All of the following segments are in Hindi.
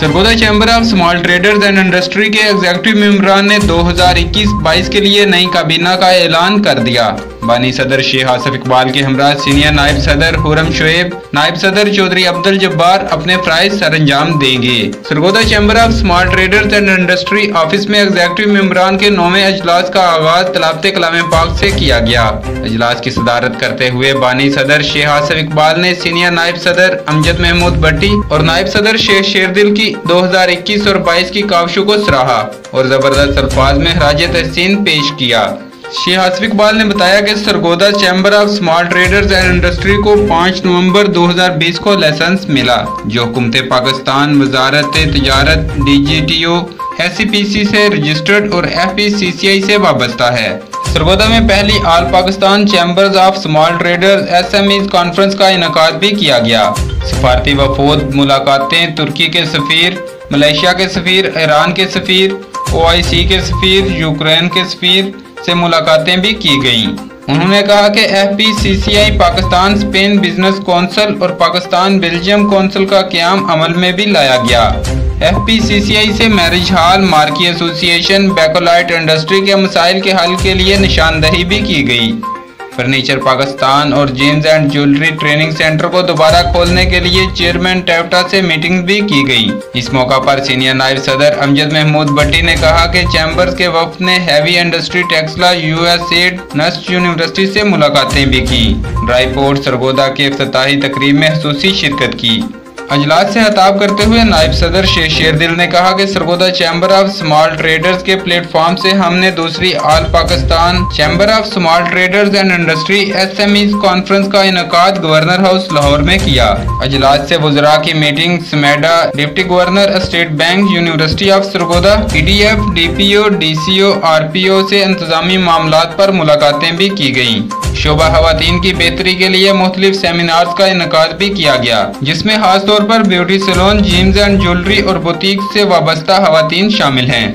Sargodha chamber of small traders and industry के एग्जीक्यूटिव मेम्बरान ने 2021-22 के लिए नई काबीना का ऐलान कर दिया। बानी सदर शेख आसफ इकबाल के हमरा सीनियर नायब सदर हुरम शुएब, नायब सदर चौधरी अब्दुल जब्बार अपने फ्राइज सर अंजाम देंगे। Sargodha chamber of small traders and industry office में एग्जीक्यूटिव मेम्बरान के नौवे अजलास का आगाज़ तलाबत कलाम पाक से किया गया। अजलास की सदारत करते हुए बानी सदर शेख आसफ इकबाल ने सीनियर नायब सदर अमजद महमूद भट्टी और नायब सदर शेख शेरदिल की 2021 और 22 की कावशों को सराहा और ज़बरदस्त अल्फाज में हराज तहसीन पेश किया। शेख आसिफ इकबाल ने बताया कि Sargodha chamber of small traders and industry को 5 नवंबर 2020 को लाइसेंस मिला, जो हुकूमत पाकिस्तान, वजारत, तजारत D G T O S C registered और एफ़ से वाबस्ता है। सरगोदा में पहली all Pakistan chambers of small traders S M E conference का इनका भी किया गया। सफारती वफोद, मुलाकातें तुर्की के सफ़ीर, मलेशिया के सफ़ीर, ईरान के सफ़ीर ओ आई सी के सफ़ीर, यूक्रेन के सफ़ीर से मुलाकातें भी की गईं। उन्होंने कहा कि F P C C I Pakistan Spain business council और पाकिस्तान बेल्जियम कौंसल का क्याम अमल में भी लाया गया F P C C I से marriage hall, marquee association, bakelite industry के मसाइल के हल के लिए निशानदही भी की गई फर्नीचर, पाकिस्तान और gems and jewellery training centre को दोबारा खोलने के लिए चेयरमैन टेवटा से मीटिंग भी की गई। इस मौका पर सीनियर नायब सदर अमजद महमूद भट्टी ने कहा कि चैम्बर्स के वक्त ने heavy industry Taxila USAID NUST university से मुलाकातें भी की। ड्राई पोर्ट सरगोदा के अफ्ताही तकरीब में खसूसी शिरकत की। अजलास से खताब करते हुए नायब सदर शेख शेरदिल ने कहा कि Sargodha chamber of small traders के प्लेटफॉर्म से हमने दूसरी all Pakistan chamber of small traders and industry S M E conference का इनका गवर्नर हाउस लाहौर में किया। अजलास से वजरा की meeting SMEDA deputy governor state bank university of Sargodha P D F D P O D C O R P O से इंतजामी मामला आरोप मुलाकातें भी की गई शोबा खातन की बेहतरी के लिए मुख्तलिफ़ सेमिनार्स का इनका भी किया गया, जिसमें खासतौर पर beauty salon gyms and jewellery और बुटीक से वाबस्ता खातन शामिल हैं।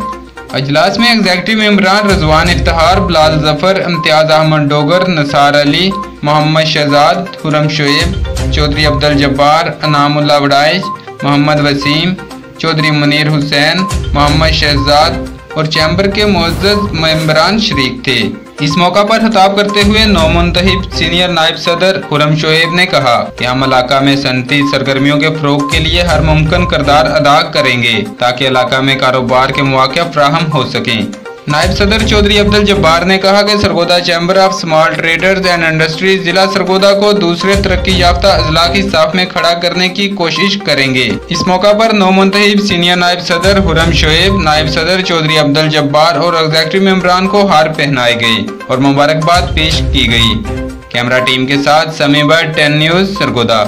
अजलास में एग्जेक्टिव मेम्बरान रजवान इफ्तार बिलाल ज़फ़र, इम्तियाज़ अहमद डोगर, नसार अली, मोहम्मद शहजाद, हुरम शुएब, चौधरी अब्दुल जब्बार, अनामुल्ला वडाइश मोहम्मद वसीम, चौधरी मुनीर हुसैन, मोहम्मद शहजाद और चैम्बर के मोजद मेम्बरान शरीक थे। इस मौका पर खिताब करते हुए नौ मुंतब सीनियर नायब सदर खुरम शोएब ने कहा कि हम इलाका में सनती सरगर्मियों के फरोग के लिए हर मुमकिन करदार अदा करेंगे, ताकि इलाका में कारोबार के मौके फ्राहम हो सकें। नायब सदर चौधरी अब्दुल जब्बार ने कहा कि Sargodha chamber of small traders and industries जिला सरगोदा को दूसरे तरक्की याफ्ता अजला की साफ़ में खड़ा करने की कोशिश करेंगे। इस मौका पर नौ मुंतब सीनियर नायब सदर हुरम शोएब, नायब सदर चौधरी अब्दुल जब्बार और एग्जेक्टिव मेम्बरान को हार पहनाए गए और मुबारकबाद पेश की गई। कैमरा टीम के साथ समी टेन न्यूज़, सरगोदा।